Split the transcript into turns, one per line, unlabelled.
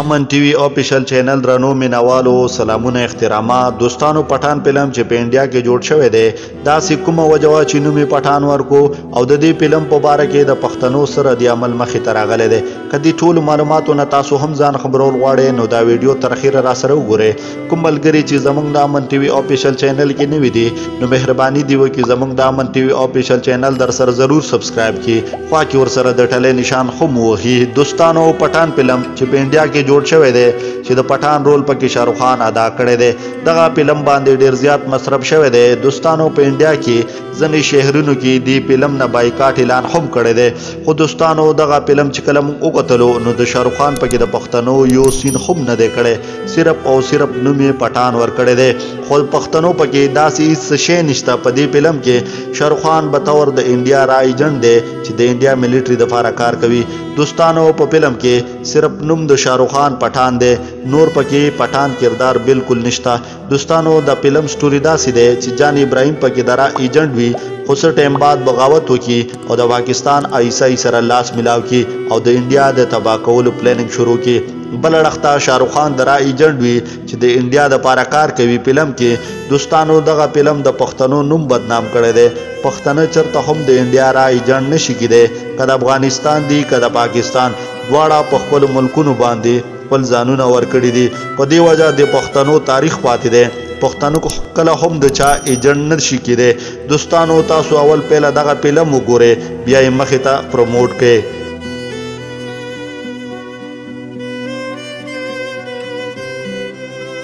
امن ټي وي افیشل چینل درنو مینوالو سلامونه احترامات دوستانو پټان فلم چې په انډیا کې جوړ شوی دی دا سکومه وجوا چې نومي پټان ورکو او د دې فلم په باره کې د پښتنو سره د عمل مخې ته راغلی دی که دې ټولو معلوماتو نه تاسو هم ځان خبرول غواړئ نو دا ویډیو تر اخیره راسره وګورئ کوم ملګری چې زمونږ د امن ټي وي آفیشل چینل کې نوی دی نو مهرباني دی وکړي زمونږ د امن ټي وي آفیشل چینل در سره ضرور سبسکرایب کړي خوا کې ور سره د ټلې نشان خو مو وهي دوستانو پټان فلم چې په انډیا کې جوړ شوی دی چې د پټان رول پکې شاروخ خان ادا کړی دی دغه فلم باندې ډیر زیات مصرف شوی دی دوستانو په انډیا کې ځنې شهرونو کې دی فلم نه بایکاټ اعلان هم کړی دی خو دوستانو دغه فلم چې کلم وکتلو نو د شاروخ خان پکې د پښتنو یو سین هم نه دی کړی صرف او صرف نوم یې پټان ورکړی دی خو پښتنو پکې داسې هیڅ شی نشته په دې فلم کې شاروخان به تور د انډیا را ایجنټ دی چې د انډیا ملټری د فاره کار کوي دوستانو په فلم کې صرف نوم د شاروخان پټان دی نور پکې پټان کردار بالکل نشته دوستانو د فلم سټوري داسې دی چې جان ابراهیم پکې درا ایجنټ وي خو څه ټایم بعد بغاوت وکړي او د پاکستان آیسای سره لاس ملاو کړي او د انډیا د تباه کولو پلانینګ شروع کړي بل اړخ ته شاروخ خان درا ایجنټ وي چې د انډیا د پاره کار کوي فلم کې دوستانو دغه فلم د پښتنو نوم بدنام کړی دی پښتنه چرته هم د انډیا را ایجنټ نشي کېدی که د افغانستان دی که د پاکستان دواړه په خپل ملکونو باندې خپل ځانونه ورکړي دي په دې وجه د پښتنو تاریخ پاتې دی پښتنو کله هم د چا ایجنټ نه شي کېدی دوستانو تاسو اول پهله دغه فلم وګورئ بیا یې مخې ته پروموټ کړئ